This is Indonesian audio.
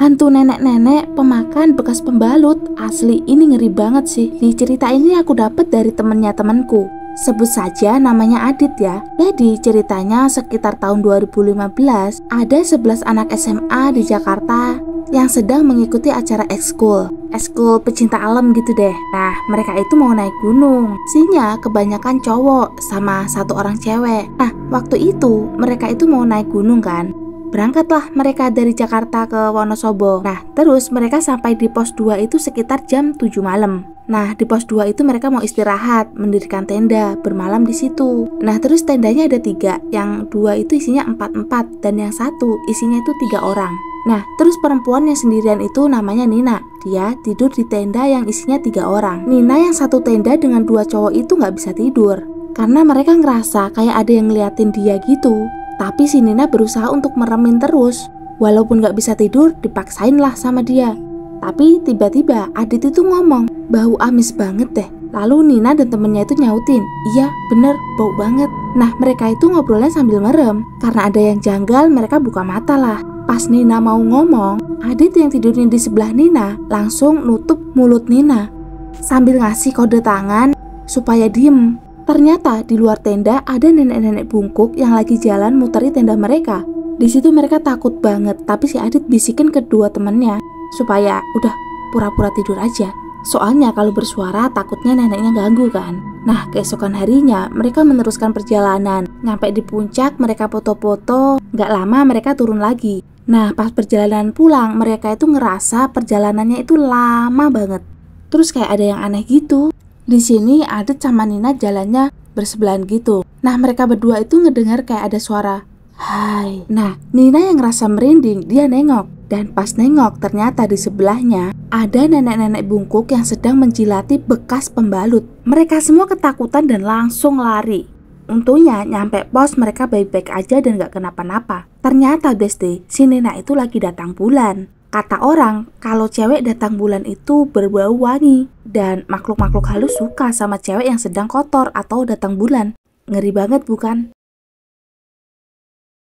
Hantu nenek-nenek pemakan bekas pembalut. Asli, ini ngeri banget sih. Di cerita ini aku dapet dari temennya temanku. Sebut saja namanya Adit ya. Jadi ceritanya sekitar tahun 2015 ada 11 anak SMA di Jakarta yang sedang mengikuti acara ekskul. Ekskul pecinta alam gitu deh. Nah, mereka itu mau naik gunung. Sinya kebanyakan cowok sama satu orang cewek. Nah, waktu itu mereka itu mau naik gunung kan. Berangkatlah mereka dari Jakarta ke Wonosobo. Nah, terus mereka sampai di pos 2 itu sekitar jam 7 malam. Nah, di pos 2 itu mereka mau istirahat, mendirikan tenda, bermalam di situ. Nah, terus tendanya ada tiga, yang dua itu isinya empat-empat, dan yang satu isinya itu tiga orang. Nah, terus perempuan yang sendirian itu namanya Nina. Dia tidur di tenda yang isinya tiga orang. Nina yang satu tenda dengan dua cowok itu nggak bisa tidur. Karena mereka ngerasa kayak ada yang ngeliatin dia gitu. Tapi si Nina berusaha untuk meremin terus. Walaupun gak bisa tidur, dipaksain lah sama dia. Tapi tiba-tiba Adit itu ngomong, bau amis banget deh. Lalu Nina dan temennya itu nyautin, iya bener bau banget. Nah mereka itu ngobrolnya sambil merem. Karena ada yang janggal mereka buka mata lah. Pas Nina mau ngomong, Adit yang tidurnya di sebelah Nina langsung nutup mulut Nina. Sambil ngasih kode tangan supaya diem. Ternyata di luar tenda ada nenek-nenek bungkuk yang lagi jalan muteri tenda mereka. Di situ mereka takut banget, tapi si Adit bisikin kedua temennya supaya udah pura-pura tidur aja. Soalnya kalau bersuara takutnya neneknya ganggu kan. Nah, keesokan harinya mereka meneruskan perjalanan. Nyampe di puncak mereka foto-foto, nggak lama mereka turun lagi. Nah, pas perjalanan pulang mereka itu ngerasa perjalanannya itu lama banget. Terus kayak ada yang aneh gitu. Di sini Adit sama Nina jalannya bersebelahan gitu. Nah mereka berdua itu ngedengar kayak ada suara Hai. Nah, Nina yang ngerasa merinding, dia nengok. Dan pas nengok, ternyata di sebelahnya ada nenek-nenek bungkuk yang sedang menjilati bekas pembalut. Mereka semua ketakutan dan langsung lari. Untungnya nyampe pos mereka baik-baik aja dan gak kenapa-napa. Ternyata Besti, si Nina itu lagi datang bulan. Kata orang, kalau cewek datang bulan itu berbau wangi dan makhluk-makhluk halus suka sama cewek yang sedang kotor atau datang bulan. Ngeri banget bukan?